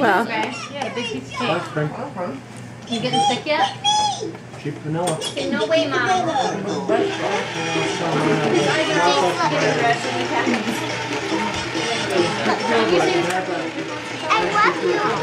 Well. doing, big piece of cake. Can. You getting sick yet? Cheap vanilla. No way, Mom. I love you.